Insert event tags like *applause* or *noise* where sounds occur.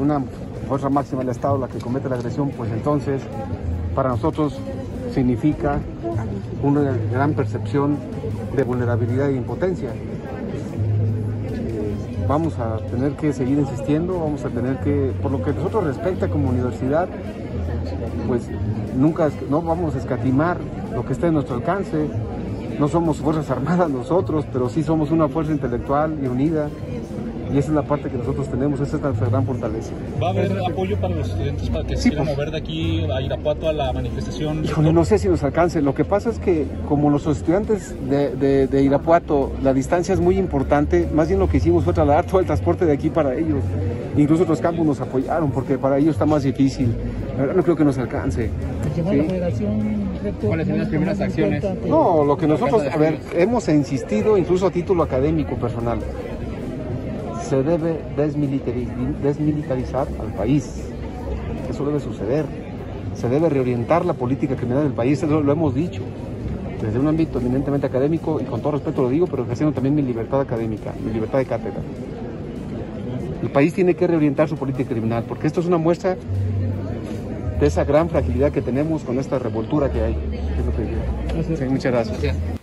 Una fuerza máxima del Estado la que comete la agresión, pues entonces para nosotros significa una gran percepción de vulnerabilidad e impotencia. Vamos a tener que seguir insistiendo, vamos a tener que, por lo que nosotros respecta como universidad, pues nunca no vamos a escatimar lo que esté en nuestro alcance. No somos fuerzas armadas nosotros, pero sí somos una fuerza intelectual y unida y esa es la parte que nosotros tenemos, esa es nuestra gran fortaleza. ¿Va a haber apoyo para los estudiantes para que se quieran pues. mover de aquí a Irapuato a la manifestación? Híjole, no sé si nos alcance. Lo que pasa es que como los estudiantes de, de, de, Irapuato, la distancia es muy importante, más bien lo que hicimos fue trasladar *laughs* todo el transporte de aquí para ellos. Incluso otros campos nos apoyaron porque para ellos está más difícil. La verdad no creo que nos alcance. ¿Sí? federación ¿Cuáles son las primeras acciones? No, lo que nosotros, a ver, hemos insistido incluso a título académico personal se debe desmilitarizar al país. Eso debe suceder. Se debe reorientar la política criminal del país, eso lo hemos dicho, desde un ámbito eminentemente académico y con todo respeto lo digo, pero ejerciendo también mi libertad académica, mi libertad de cátedra. El país tiene que reorientar su política criminal, porque esto es una muestra de esa gran fragilidad que tenemos con esta revoltura que hay. Es lo que sí, muchas gracias. gracias.